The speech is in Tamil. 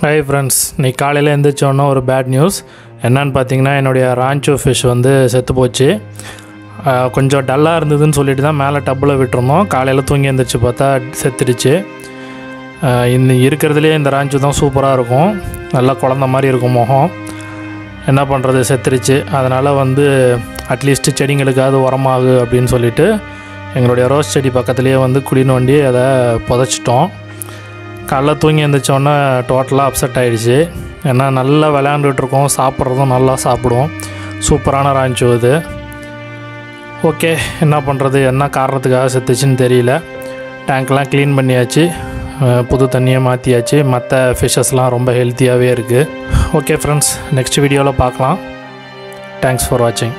ஹாய் ஃப்ரெண்ட்ஸ் இன்னைக்கு காலையில் எழுந்திரிச்சோன்னா ஒரு பேட் நியூஸ் என்னன்னு பார்த்தீங்கன்னா என்னுடைய ராஞ்சோ ஃபிஷ் வந்து செத்து போச்சு. கொஞ்சம் டல்லாக இருந்ததுன்னு சொல்லிட்டு தான் மேலே டப்பில் விட்டுருந்தோம். காலையில் தூங்கி எழுந்திரிச்சு பார்த்தா செத்துடுச்சு. இந்த இருக்கிறதுலே இந்த ராஞ்சு தான் சூப்பராக இருக்கும். நல்லா குழந்த மாதிரி இருக்கும் முகம். என்ன பண்ணுறது செத்துருச்சு அதனால் வந்து அட்லீஸ்ட்டு செடிங்களுக்காவது உரமாகு அப்படின்னு சொல்லிட்டு எங்களுடைய ரோஸ் செடி பக்கத்துலேயே வந்து குழி நோண்டி அதை புதைச்சிட்டோம். காலைல தூங்கி எழுந்திரிச்சோன்னே டோட்டலாக அப்செட் ஆகிடுச்சு ஏன்னா நல்லா விளையாண்டுட்ருக்கோம் சாப்பிட்றதும் நல்லா சாப்பிடுவோம். சூப்பரான ராஞ்சு இது ஓகே என்ன பண்ணுறது என்ன காரணத்துக்காக செத்துச்சுன்னு தெரியல. டேங்க்லாம் க்ளீன் பண்ணியாச்சு. புது தண்ணியை மாற்றியாச்சு மற்ற ஃபிஷ்ஷஸ்லாம் ரொம்ப ஹெல்த்தியாகவே இருக்குது ஓகே ஃப்ரெண்ட்ஸ் நெக்ஸ்ட் வீடியோவில் பார்க்கலாம். தேங்க்ஸ் ஃபார் வாட்சிங்